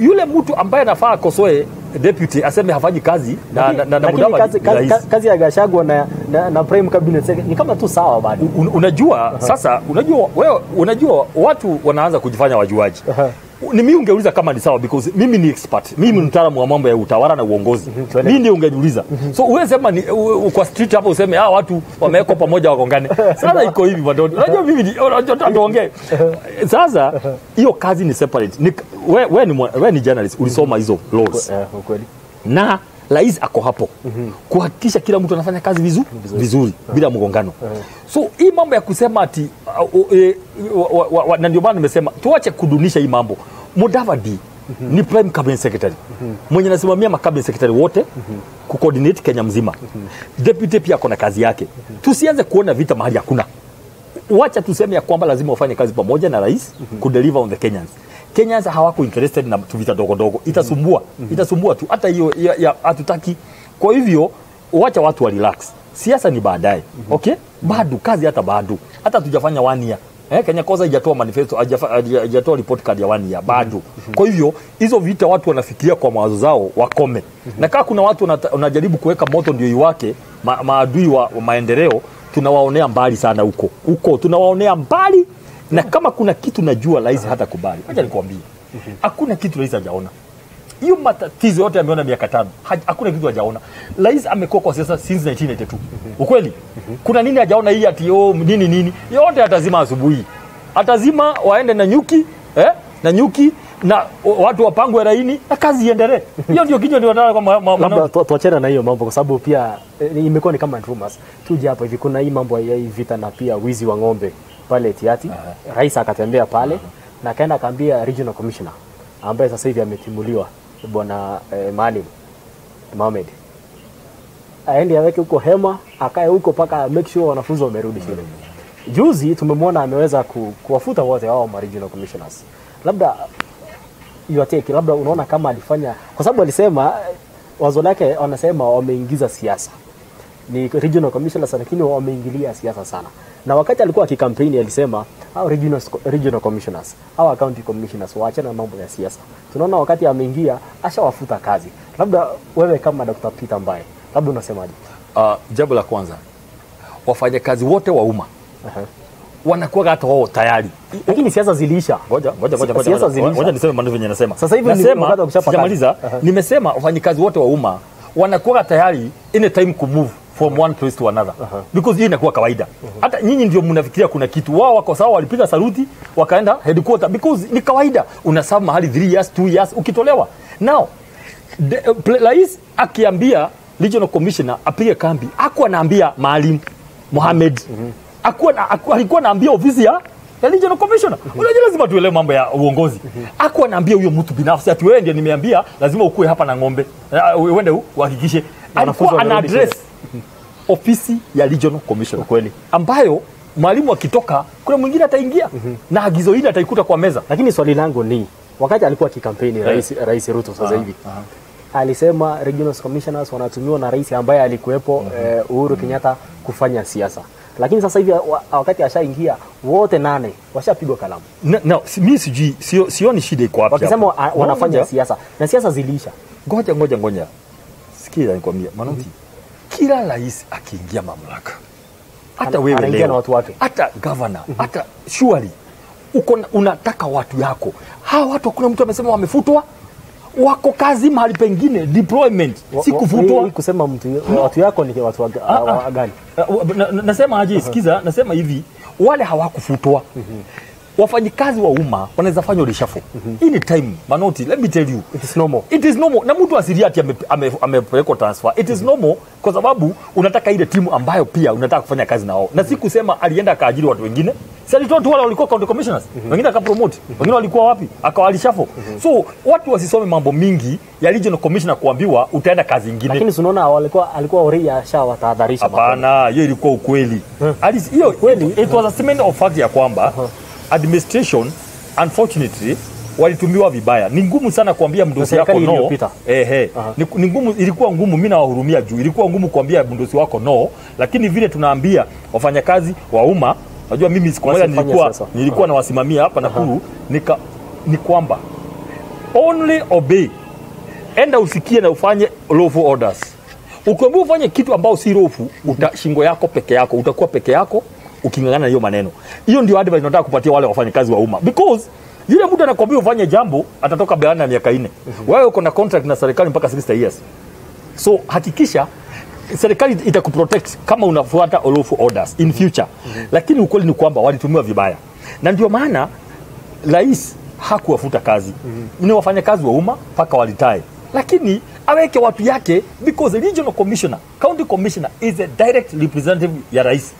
yule mtu ambaye anafaa akosoe deputy aseme hafanyi kazi na, na, na, na Mudavadi kazi, kazi, kazi, kazi ya Gachagua na, na, na prime cabinet ni kama tu sawa bado. Un, unajua sasa unajua wewe unajua watu wanaanza kujifanya wajuaji Aha. Ni mimi ungeuliza kama ni sawa because mimi ni expert. Mimi ni mtaalamu wa mambo ya utawala na uongozi. Tuende. mimi ndio ungeniuliza. So uwe sema ni u, kwa street hapo useme ah watu wamewekwa pamoja wagongane. Sasa iko hivi bado unajua mimi ni- unajua tuongee. Sasa hiyo kazi ni separate. Ni wewe we ni wewe we ni journalist ulisoma hizo laws. Na rais ako hapo mm -hmm. kuhakikisha kila mtu anafanya kazi vizu, vizuri vizuri yeah. bila mgongano yeah. so hii mambo ya kusema ati uh, uh, uh, uh, na ndio maana nimesema tuache kudunisha hii mambo mudavadi Mm -hmm. ni prime cabinet secretary mm -hmm. mwenye nasimamia makabinet secretary wote mm -hmm. kucoordinate kenya mzima mm -hmm. deputy pia ako na kazi yake mm -hmm. tusianze kuona vita mahali hakuna wacha tuseme ya kwamba lazima wafanye kazi pamoja na rais mm -hmm. kudeliver on the Kenyans. Kenyans hawako interested na tuvita dogo dogo, itasumbua. Mm -hmm. itasumbua tu, hata hiyo hatutaki. Kwa hivyo wacha watu wa relax, siasa ni baadaye, okay? Bado kazi hata bado, hata tujafanya one year. Eh, Kenya Kwanza haijatoa manifesto, haijatoa report card ya one year. Bado. Kwa hivyo hizo vita watu wanafikiria kwa mawazo zao wakome, mm -hmm. na kama kuna watu wanajaribu kuweka moto ndio iwake ma, maadui wa, wa maendeleo tunawaonea mbali sana huko. Huko, tunawaonea mbali, na kama kuna kitu najua rais hata kubali, acha nikwambie, hakuna kitu rais hajaona. Hiyo matatizo yote ameona miaka tano, hakuna kitu hajaona. Rais amekuwa kwa siasa since 1992 ukweli, kuna nini hajaona hii ati oh, nini nini, yote atazima asubuhi, atazima waende na nyuki eh, na nyuki na watu wapangwe laini na kazi iendelee. Hiyo ndio kinywa ndio nataka kwa ma- ma- labda tu- tuachane na hiyo mambo kwa sababu pia eh, imekuwa ni kama rumors. Tuje hapa hivi, kuna hii mambo ya hii vita na pia wizi wa ng'ombe pale Tiati. Rais akatembea pale na akaenda akaambia regional commissioner ambaye sasa hivi ametimuliwa bwana eh, Maalim Mohamed aende aweke huko hema akae huko mpaka make sure wanafunzi wamerudi shule. Juzi tumemwona ameweza ku, kuwafuta wote wao ma regional commissioners. Labda your take, labda unaona kama alifanya kwa sababu alisema eh, wazo lake, wanasema wameingiza siasa, ni regional commissioners, lakini wameingilia siasa sana. Na wakati alikuwa akikampeni alisema hao regional, regional commissioners au county commissioners waachane na mambo ya siasa. Tunaona wakati ameingia ashawafuta kazi. Labda wewe kama Dr. Peter Mbaye, labda unasemaje? uh, jambo la kwanza wafanyakazi wote wa umma uh -huh wanakuwa hata wao tayari Lakini siasa ziliisha. ngoja ngoja ngoja ngoja Siasa ngoja ziliisha. ngoja niseme maneno venye nasema Sasa hivi nasema sijamaliza nimesema wafanyikazi wote wa umma wanakuwa tayari any time to move from one place to another. Uh -huh. because hii inakuwa kawaida. Hata nyinyi ndio mnafikiria kuna kitu. Wao wako sawa walipiga saluti wakaenda headquarter. Because ni kawaida unaserve mahali 3 years 2 years ukitolewa. Now the- uh, akiambia regional commissioner apige kambi aku anaambia Maalim Mohamed. Akuwa na, aku, alikuwa anaambia ofisi ya ya regional commissioner. Unajua lazima tuelewe mambo ya uongozi. Aku anaambia huyo mtu binafsi ati wewe ndio nimeambia lazima ukue hapa na ng'ombe. Uh, uende uhakikishe. Alikuwa ana address ofisi ya regional commissioner Kweli. ambayo mwalimu akitoka kuna mwingine ataingia. Mm -hmm. na agizo hili ataikuta kwa meza. Lakini swali langu ni wakati alikuwa kikampeni rais, rais Ruto sasa hivi alisema regional commissioners wanatumiwa na rais ambaye alikuwepo eh, Uhuru Kenyatta kufanya siasa, lakini sasa hivi wa, wakati ashaingia wote nane washapigwa kalamu. Na, na, si- mi sijui sio, sioni shida iko wapi wakisema wanafanya siasa na siasa ziliisha. ngoja ngoja ngoja. Sikia nikwambia manoti kila rais akiingia mamlaka hata wewe leo na watu wake. hata governor, mm -hmm. hata surely uko unataka watu yako hawa watu hakuna mtu amesema wamefutwa wako kazi mahali pengine deployment si Wa- wa- kufutwa kusema mtu no. watu yako ni watu wa, uh, wa gani? Uh, na- na- nasema aje sikiza nasema hivi wale hawakufutwa wafanyikazi wa umma wanaweza fanya reshuffle any time manoti let me tell you. It is normal. it is normal na mtu asiria ati ame- ame- amepelekwa transfer. It is normal kwa sababu unataka ile timu ambayo pia unataka kufanya kazi na wao. Na si kusema alienda akaajiri watu wengine. Si alitoa tu wale walikuwa county commissioners? Wengine akapromote. Wengine walikuwa wapi? Akawalishafo so watu wasisome mambo mingi ya regional commissioner kuambiwa utaenda kazi ingine Lakini unaona walikuwa alikuwa already ashawatahadharisha watahadharisha. Hapana, hiyo ilikuwa ukweli. Hiyo Kweli? it was a statement of fact ya kwamba administration unfortunately walitumiwa vibaya. Ni ngumu sana kuambia mdosi wako no. Eh, Ehe. Aha. Ni, ngumu, ilikuwa ngumu, mimi nawahurumia juu ilikuwa ngumu kuambia mdosi wako no, lakini vile tunaambia wafanyakazi wa umma, najua mimi siku moja nilikuwa sasa. nilikuwa nawasimamia hapa Nakuru, nika ni kwamba only obey enda usikie na ufanye lawful orders. Ukiambiwa ufanye kitu ambao si lawful, uta shingo yako peke yako, utakuwa peke yako ukingangana na hiyo maneno. Hiyo ndio advice nataka kupatia wale wafanyakazi wa umma because yule mtu anakwambia ufanye jambo atatoka baada ya miaka nne. Wewe uko na contract na serikali mpaka 60 years. So hakikisha serikali itakuprotect kama unafuata lawful orders in future. mm -hmm. Lakini ukweli ni kwamba walitumiwa vibaya, na ndio maana rais hakuwafuta kazi mm -hmm. ni wafanyakazi wa umma mpaka walitae, lakini aweke watu yake because the regional commissioner, county commissioner is a direct representative ya rais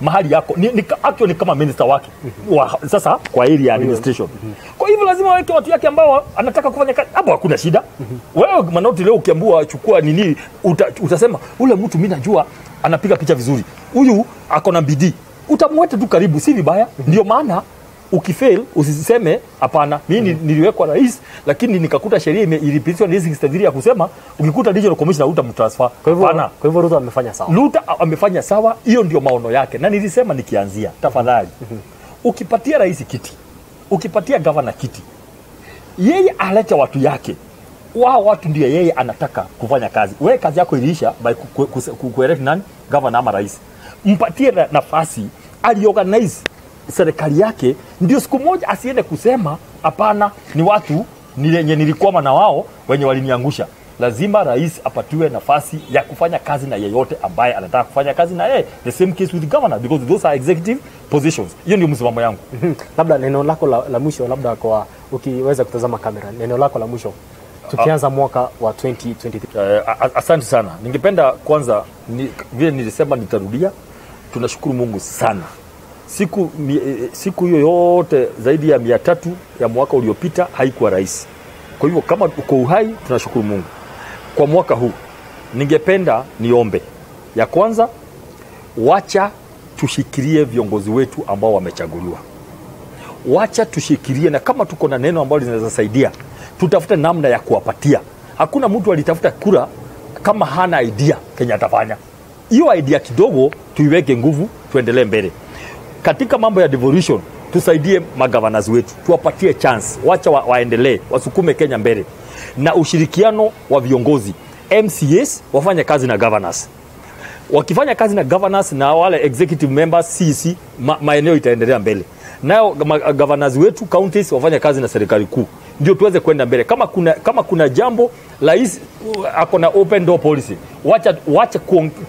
mahali yako ni, ni, akio ni kama minister wake wa, sasa kwa ya administration. Kwa hivyo lazima waweke watu yake ambao anataka kufanya kazi hapo, hakuna shida. Wewe Manoti leo ukiambua chukua nini, uta, utasema ule mtu mimi najua anapiga picha vizuri, huyu ako na bidii, utamweta tu karibu, si vibaya. Ndio maana ukifail usiseme hapana, mimi mm. niliwekwa rais lakini nikakuta sheria ilipitishwa na 63 ya kusema ukikuta regional commissioner utamtransfer. Kwa hivyo kwa hivyo Ruto amefanya sawa. Amefanya sawa, hiyo ndio maono yake, na nilisema nikianzia, tafadhali mm -hmm. ukipatia rais kiti, ukipatia gavana kiti, yeye alete watu yake wao watu ndio yeye anataka kufanya kazi. Wewe kazi yako iliisha by kuelect nani gavana ama rais, mpatie nafasi aliorganize serikali yake, ndio siku moja asiende kusema hapana, ni watu ni wenye nilikwama na wao wenye waliniangusha. Lazima rais apatiwe nafasi ya kufanya kazi na yeyote ambaye anataka kufanya kazi na yeye. The same case with governor because those are executive positions. Hiyo ndio msimamo yangu. labda neno lako la, la mwisho labda kwa ukiweza kutazama kamera, neno lako la mwisho tukianza mwaka wa 2023 Eh, a- a- asante sana. Ningependa kwanza ni, vile nilisema nitarudia, tunashukuru Mungu sana. Siku mi, eh, siku hiyo yote zaidi ya mia tatu ya mwaka uliopita haikuwa rahisi. Kwa hivyo kama uko uhai, tunashukuru Mungu. Kwa mwaka huu ningependa niombe, ya kwanza, wacha tushikirie viongozi wetu ambao wamechaguliwa wacha tushikirie na kama tuko na neno ambalo linaweza saidia, tutafute namna ya kuwapatia. Hakuna mtu alitafuta kura kama hana idea kenye atafanya. Hiyo idea kidogo tuiweke nguvu, tuendelee mbele katika mambo ya devolution. Tusaidie magavanas wetu, tuwapatie chance, wacha wa, waendelee, wasukume Kenya mbele, na ushirikiano wa viongozi MCAs wafanye kazi na governors wakifanya kazi na governors na wale executive members CC, ma, maeneo itaendelea mbele. Nayo governors wetu counties wafanye kazi na serikali kuu, ndio tuweze kwenda mbele. Kama kuna, kama kuna jambo rais uh, ako na open door policy, wacha, wacha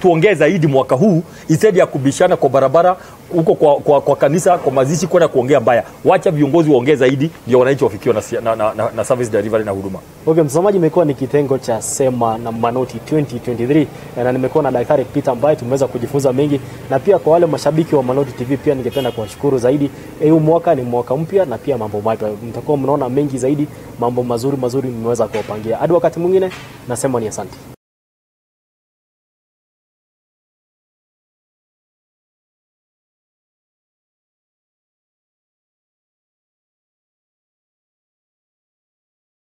tuongee zaidi mwaka huu instead ya kubishana kwa barabara huko kwa, kwa, kwa kanisa kwa mazishi kwenda kuongea mbaya. Wacha viongozi waongee zaidi, ndio wananchi wafikiwa na, na, na, na, na service delivery na huduma. Okay, mtazamaji, imekuwa ni kitengo cha Sema na Manoti 2023 na nimekuwa na Daktari Peter ambaye tumeweza kujifunza mengi, na pia kwa wale mashabiki wa Manoti TV pia ningependa kuwashukuru zaidi. Eh, Huu mwaka ni mwaka mpya na pia mambo mapya, mtakuwa mnaona mengi zaidi, mambo mazuri mazuri nimeweza kuwapangia. Hadi wakati mwingine, nasema ni asante.